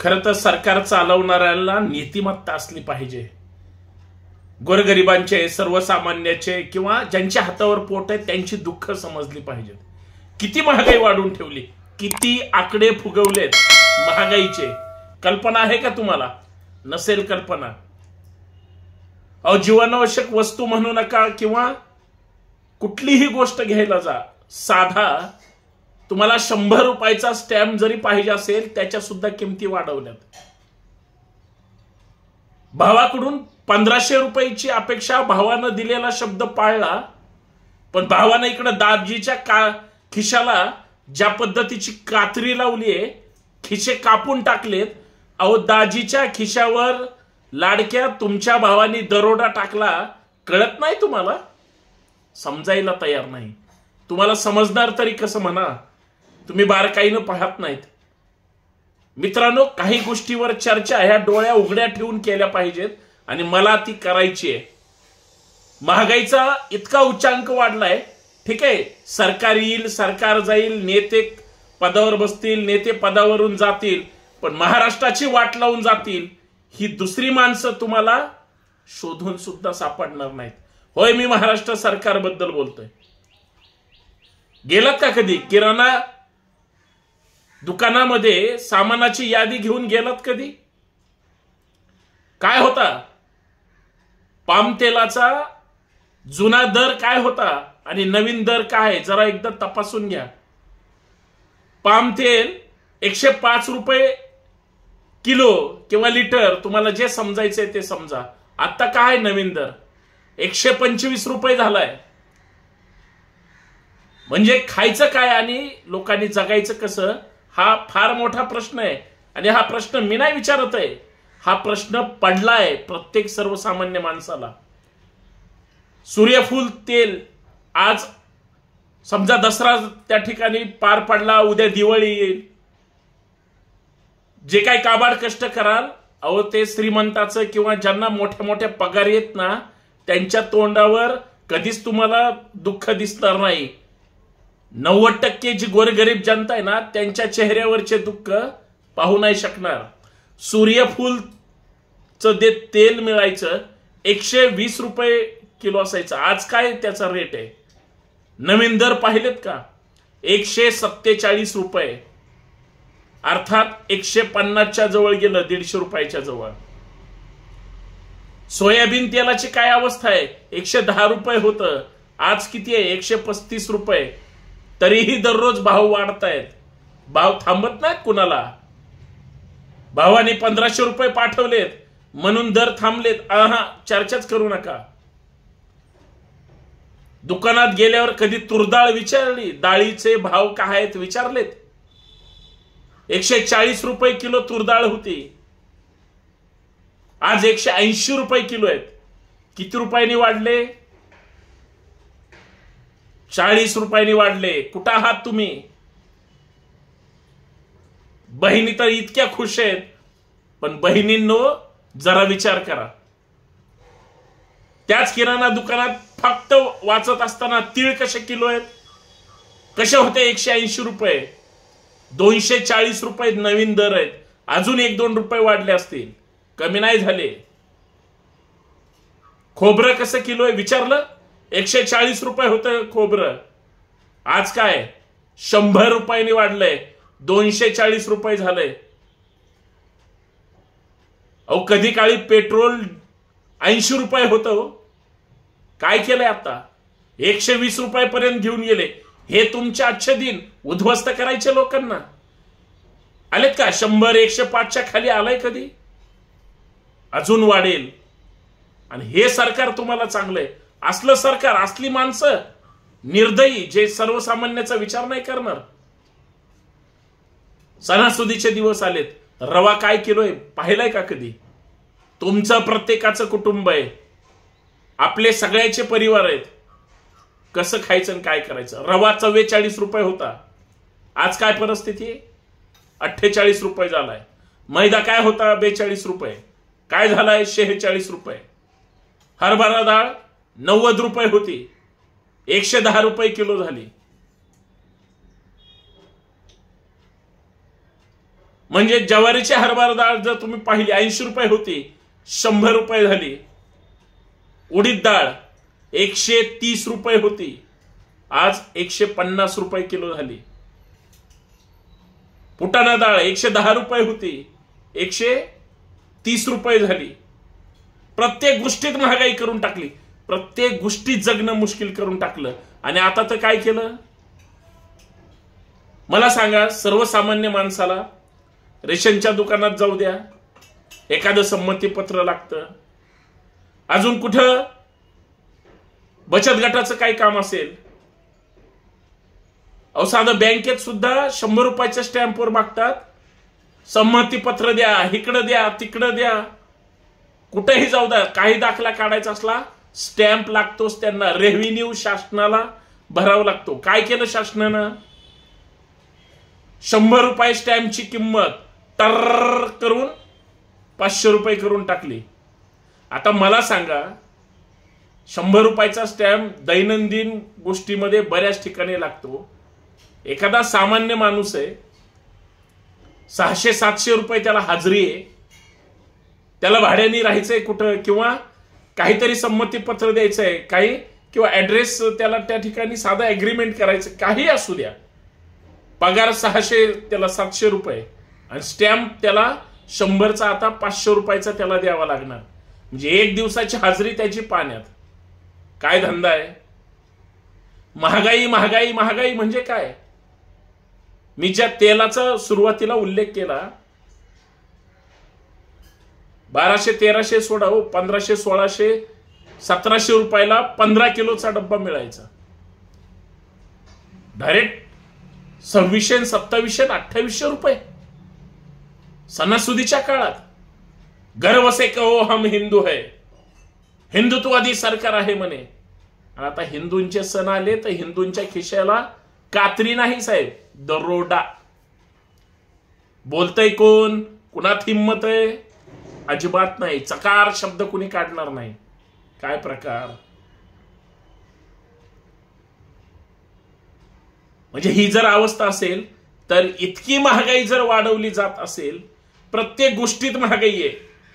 खरं तर सरकार चालवणाऱ्याला नीतिमत्ता असली पाहिजे. गोरगरिबांचे सर्वसामान्याचे किंवा ज्यांच्या हातावर पोट आहे त्यांची दुःख समजली पाहिजेत किती महागाई वाढून ठेवली? किती आकडे फुगवलेत महागाईचे? कल्पना आहे का तुम्हाला? नसेल कल्पना. अ जीवनावश्यक वस्तू म्हणू नका किंवा कुठलीही गोष्ट घ्यायला जा. साधा तुम्हाला शंभर रुपयाचा स्टॅम्प जरी पाहिजे असेल त्याच्या सुद्धा किमती वाढवल्यात. भावाकडून पंधराशे रुपयाची अपेक्षा भावानं दिलेला शब्द पाळला पण भावानं इकडं दाबजीच्या का खिशाला ज्या पद्धतीची कात्री लावलीये खिशे कापून टाकलेत. अहो दाजीच्या खिशावर लाडक्या तुमच्या भावानी दरोडा टाकला कळत नाही तुम्हाला? समजायला तयार नाही. तुम्हाला समजणार तरी कसं म्हणा? तुम्ही बारकाईनं पाहत नाहीत. मित्रांनो काही गोष्टीवर चर्चा ह्या डोळ्या उघड्या ठेवून केल्या पाहिजेत आणि मला ती करायची आहे. महागाईचा इतका उच्चांक वाढलाय ठीक आहे? सरकार येईल सरकार जाईल नेते पदावर बसतील नेते पदावरून जातील पण महाराष्ट्राची वाट लावून जातील ही दुसरी माणसं तुम्हाला शोधून सुद्धा सापडणार नाहीत. होय मी महाराष्ट्र सरकारबद्दल बोलतोय. गेलात का कधी? किराणा दुकानामध्ये सामानाची यादी घेऊन गेलात कधी? काय होता? पाम तेलाचा जुना दर काय होता आणि नवीन दर काय? जरा एकदा तपासून घ्या. पाम तेल एकशे पाच रुपये किलो किंवा लिटर तुम्हाला जे समजायचंय ते समजा. आता काय नवीन दर? एकशे पंचवीस रुपये झालाय. म्हणजे खायचं काय आणि लोकांनी जगायचं कसं? हा फार मोठा प्रश्न आहे. आणि हा प्रश्न मी नाही विचारत आहे. हा प्रश्न पडलाय प्रत्येक सर्वसामान्य माणसाला. सूर्यफूल तेल आज समजा दसरा त्या ठिकाणी पार पडला उद्या दिवाळी येईल. जे काही काबाड कष्ट कराल अहो ते श्रीमंताचं किंवा ज्यांना मोठ्या मोठ्या पगार येत ना त्यांच्या तोंडावर कधीच तुम्हाला दुःख दिसणार नाही. नव्वद टक्के जी गोरगरीब जनता आहे ना त्यांच्या चेहऱ्यावरचे दुःख पाहू नाही शकणार. सूर्यफूलचं जे तेल मिळायचं एकशे वीस रुपये किलो असायचं. आज काय त्याचा रेट आहे? नवीन दर पाहिलेत का? एकशे सत्तेचाळीस रुपये. अर्थात एकशे पन्नासच्या जवळ गेलं दीडशे रुपयाच्या जवळ. सोयाबीन तेलाची काय अवस्था आहे? एकशे दहा रुपये होतं. आज किती आहे? एकशे पस्तीस रुपये. तरीही दररोज भाव वाढतायत. भाव थांबत नाहीत कुणाला. भावाने पंधराशे रुपये पाठवलेत म्हणून दर थांबलेत. आहा चर्चाच करू नका. दुकानात गेल्यावर कधी तुरडाळ विचारली डाळीचे भाव काय आहेत विचारलेत. एकशे चाळीस रुपये किलो तुरडाळ होती. आज एकशे ऐंशी रुपये किलो आहेत. किती रुपयांनी वाढले? चाळीस रुपयांनी वाढले. कुठं आहात तुम्ही? बहिणी तर इतक्या खुश आहेत पण बहिणींनो जरा विचार करा. त्याच किराणा दुकानात फक्त वाचत असताना तीळ कसे किलो आहेत? कसे होते एकशे ऐंशी रुपये? दोनशे चाळीस रुपये नवीन दर आहेत. अजून एक दोन रुपये वाढले असतील. कमी नाही झाले. खोबरं कसं किलो आहे? विचारलं? एकशे चाळीस रुपये होतं खोबरं. आज काय? शंभर रुपयांनी वाढलंय. दोनशे चाळीस रुपये झालंय. अहो कधी काळी पेट्रोल ऐंशी रुपये होतं हो. काय केलंय आता? एकशे वीस रुपयापर्यंत घेऊन गेले. हे तुमचे आजचे दिन. उद्ध्वस्त करायचे लोकांना. आलेत का? शंभर एकशे पाचच्या खाली आलाय कधी? अजून वाढेल. आणि हे सरकार तुम्हाला चांगलंय. असलं सरकार असली माणसं निर्दयी जे सर्वसामान्याचा विचार नाही करणार. सणासुदीचे दिवस आलेत. रवा काय किलोय पाहिलाय का कधी? तुमचं प्रत्येकाचं कुटुंब आहे. आपले सगळ्याचे परिवार आहेत. कसं खायचं आणि काय करायचं? रवा चव्वेचाळीस रुपये होता. आज काय परिस्थिती आहे? अठ्ठेचाळीस रुपये झालाय. मैदा काय होता? बेचाळीस रुपये. काय झालाय? शेहेचाळीस रुपये. हरभरा डाळ नव्वद रुपये होती. एकशे दहा रुपये किलो झाली. म्हणजे ज्वारीची हरभरा डाळ जर तुम्ही पाहिली ऐंशी रुपये होती शंभर रुपये झाली. उडीद डाळ एकशे तीस रुपये होती आज एकशे पन्नास रुपये किलो झाली. फुटाणा डाळ एकशे दहा रुपये होती एकशे तीस रुपये झाली. प्रत्येक गोष्टीत महागाई करून टाकली. प्रत्येक गोष्टी जगणं मुश्किल करून टाकलं. आणि आता तर काय केलं? मला सांगा सर्वसामान्य माणसाला रेशनच्या दुकानात जाऊ द्या. एखादं संमतीपत्र लागतं. अजून कुठं? बचत गटाचं काय काम असेल? अहो साधं बँकेत सुद्धा शंभर रुपयाच्या स्टॅम्पवर मागतात. संमतीपत्र द्या इकडं द्या तिकडं द्या. कुठेही जाऊ द्या काही दाखला काढायचा असला स्टॅम्प लागतोच त्यांना. रेव्हेन्यू शासनाला भरावा लागतो. काय केलं शासनानं? शंभर रुपये स्टॅम्पची किंमत टर करून पाचशे रुपये करून टाकली. आता मला सांगा शंभर रुपयाचा स्टॅम्प दैनंदिन गोष्टीमध्ये बऱ्याच ठिकाणी लागतो. एखादा सामान्य माणूस आहे सहाशे सातशे रुपये त्याला हाजरी आहे. त्याला भाड्याने राहायचंय कुठं? किंवा काहीतरी संमतीपत्र आहे काही किंवा ऍड्रेस त्याला त्या ठिकाणी साधा ऍग्रीमेंट करायचं काही असू द्या. पगार सहाशे त्याला सातशे रुपये. आणि स्टॅम्प त्याला शंभरचा आता पाचशे रुपयाचा त्याला द्यावा लागणार. म्हणजे एक दिवसाची हाजरी त्याची पाण्यात. काय धंदा आहे? महागाई महागाई महागाई म्हणजे काय? मी ज्या तेलाचा सुरुवातीला उल्लेख केला बाराशे तेराशे सोडा हो पंधराशे सोळाशे सतराशे रुपयाला पंधरा किलोचा डब्बा मिळायचा. डायरेक्ट सव्वीसशे सत्तावीसशे अठ्ठावीसशे रुपये. सणासुदीच्या काळात गर्व से कहो हम हिंदू है. हिंदुत्ववादी सरकार आहे म्हणे. आणि आता हिंदूंचे सण आले तर हिंदूंच्या खिशाला कात्री नाही साहेब दरोडा. बोलतय कोण? कुणात हिंमत आहे? अजिबात नाही. चकार शब्द कुणी काढणार नाही. काय प्रकार? म्हणजे ही जर अवस्था असेल तर इतकी महागाई जर वाढवली जात असेल प्रत्येक गोष्टीत महागाई आहे.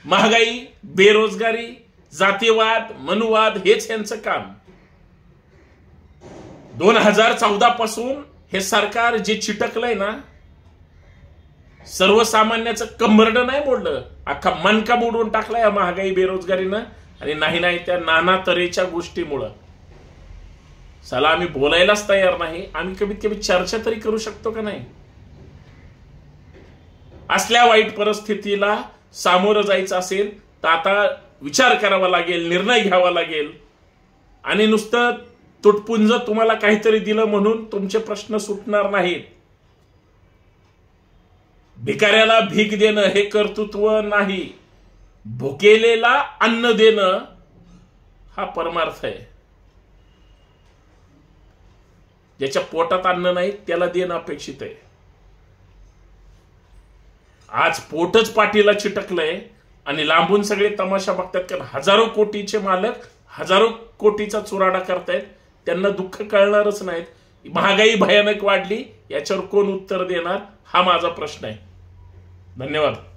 महागाई बेरोजगारी जातीवाद मनुवाद हेच यांचं काम. दोन हजार चौदा पासून हे सरकार जे चिटकलंय ना सर्वसामान्याचं कंबरड नाही मोडलं. अख्खा मनका मोडून टाकला या महागाई बेरोजगारीनं? आणि नाही नाही त्या नाना तऱ्हेच्या गोष्टीमुळं. चला आम्ही बोलायलाच तयार नाही. आम्ही कमीत कमी चर्चा तरी करू शकतो का नाही? असल्या वाईट परिस्थितीला सामोरं जायचं असेल तर आता विचार करावा लागेल निर्णय घ्यावा लागेल. आणि नुसतं तुटपुंज तुम्हाला काहीतरी दिलं म्हणून तुमचे प्रश्न सुटणार नाहीत. भिकाऱ्याला भीक देणं हे कर्तृत्व नाही. भुकेलेला अन्न देणं हा परमार्थ आहे. ज्याच्या पोटात अन्न नाही त्याला देणं अपेक्षित आहे. आज पोटच पाठीला चिटकलंय आणि लांबून सगळे तमाशा बघतात कारण हजारो कोटीचे मालक हजारो कोटीचा चुराडा करतायत. त्यांना दुःख कळणारच नाहीत. महागाई भयानक वाढली याच्यावर कोण उत्तर देणार? हा माझा प्रश्न आहे. धन्यवाद.